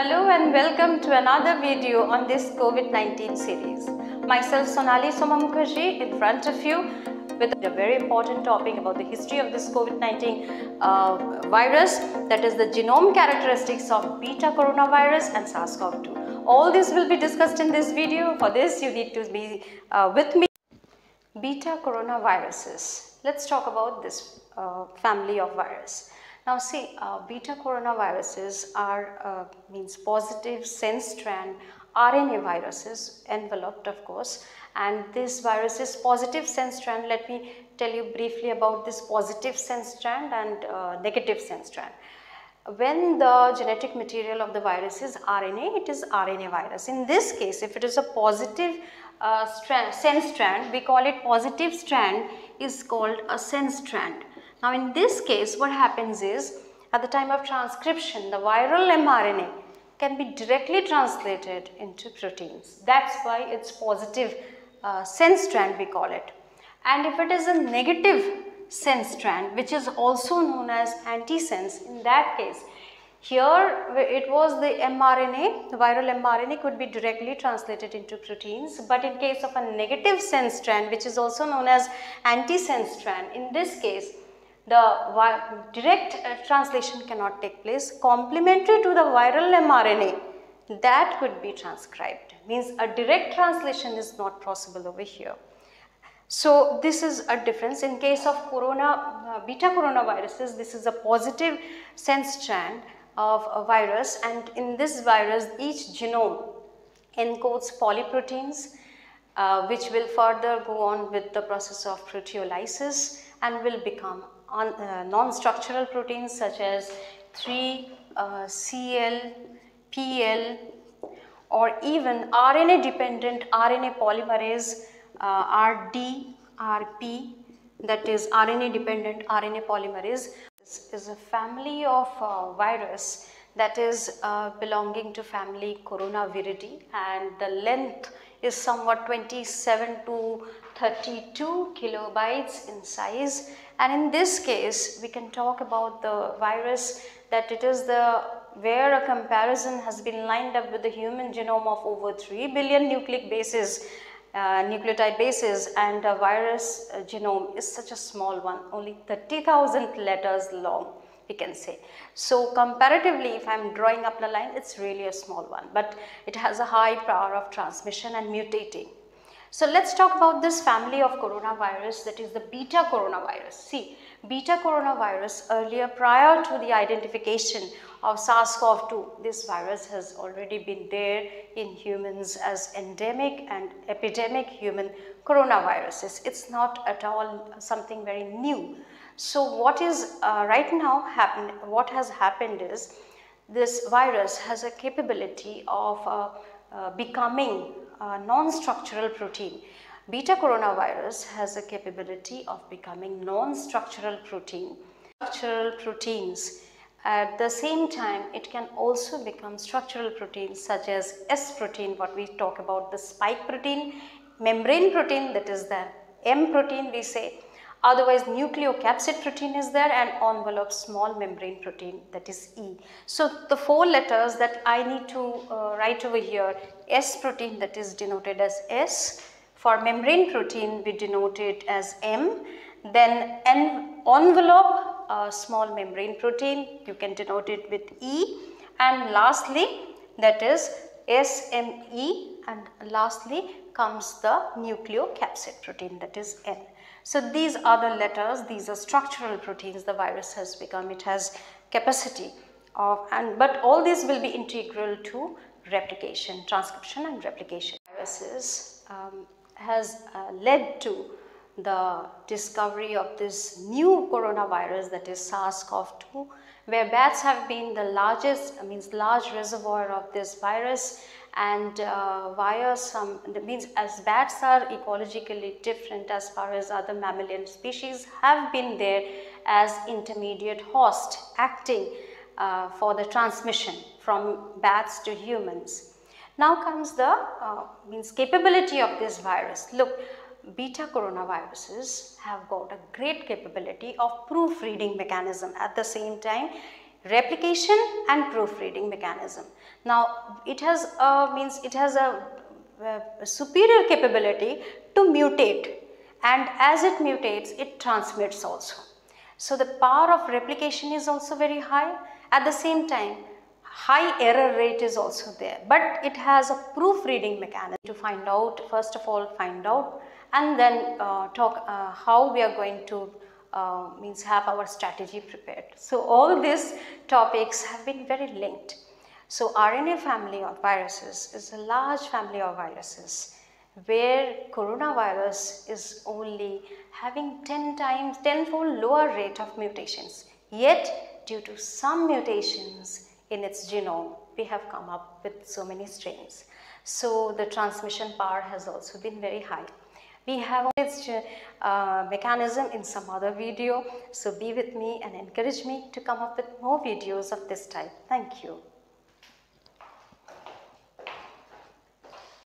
and welcome to another video on this COVID-19 series. Myself Sonali Soma Mukherjee in front of you with a very important topic about the history of this COVID-19 uh, virus that is the genome characteristics of beta coronavirus and SARS-CoV-2. All this will be discussed in this video. For this you need to be uh, with me. Beta coronaviruses. Let's talk about this uh, family of virus. Now see, uh, beta coronaviruses are uh, means positive sense strand RNA viruses enveloped of course and this virus is positive sense strand. Let me tell you briefly about this positive sense strand and uh, negative sense strand. When the genetic material of the virus is RNA, it is RNA virus. In this case, if it is a positive uh, strand, sense strand, we call it positive strand is called a sense strand. Now in this case what happens is at the time of transcription the viral mRNA can be directly translated into proteins. That's why it's positive uh, sense strand we call it. And if it is a negative sense strand which is also known as antisense in that case here it was the mRNA, the viral mRNA could be directly translated into proteins but in case of a negative sense strand which is also known as antisense strand in this case the direct uh, translation cannot take place. Complementary to the viral mRNA that could be transcribed means a direct translation is not possible over here. So this is a difference in case of corona uh, beta coronaviruses this is a positive sense strand of a virus and in this virus each genome encodes polyproteins uh, which will further go on with the process of proteolysis and will become on, uh, non-structural proteins such as 3-CL, uh, PL or even RNA dependent RNA polymerase uh, RD, RP that is RNA dependent RNA polymerase this is a family of uh, virus that is uh, belonging to family Coronaviridae and the length is somewhat 27 to 32 kilobytes in size. And in this case, we can talk about the virus that it is the where a comparison has been lined up with the human genome of over 3 billion nucleic bases, uh, nucleotide bases and a virus uh, genome is such a small one, only 30,000 letters long we can say. So comparatively if I am drawing up the line, it is really a small one, but it has a high power of transmission and mutating. So let's talk about this family of coronavirus that is the beta coronavirus. See, beta coronavirus earlier prior to the identification of SARS-CoV-2, this virus has already been there in humans as endemic and epidemic human coronaviruses. It's not at all something very new. So what is uh, right now happen, what has happened is this virus has a capability of uh, uh, becoming non-structural protein. Beta coronavirus has a capability of becoming non-structural protein. Structural proteins at the same time it can also become structural proteins such as S protein what we talk about the spike protein, membrane protein that is the M protein we say Otherwise, nucleocapsid protein is there and envelope small membrane protein that is E. So, the four letters that I need to uh, write over here S protein that is denoted as S. For membrane protein we denote it as M. Then N envelope uh, small membrane protein you can denote it with E. And lastly that is SME and lastly comes the nucleocapsid protein that is N. So these are the letters, these are structural proteins the virus has become. It has capacity of and but all these will be integral to replication, transcription and replication. Viruses um, has uh, led to the discovery of this new coronavirus that is SARS-CoV-2 where bats have been the largest, means large reservoir of this virus and uh, via some, that means as bats are ecologically different as far as other mammalian species have been there as intermediate host acting uh, for the transmission from bats to humans. Now comes the uh, means capability of this virus. Look, beta coronaviruses have got a great capability of proofreading mechanism. At the same time, replication and proofreading mechanism. Now it has a means it has a, a superior capability to mutate and as it mutates it transmits also. So the power of replication is also very high at the same time high error rate is also there but it has a proofreading mechanism to find out first of all find out and then uh, talk uh, how we are going to uh, means have our strategy prepared. So all these topics have been very linked. So RNA family of viruses is a large family of viruses where coronavirus is only having 10 times, tenfold lower rate of mutations. Yet due to some mutations in its genome, we have come up with so many strains. So the transmission power has also been very high. We have this uh, mechanism in some other video. So be with me and encourage me to come up with more videos of this type. Thank you.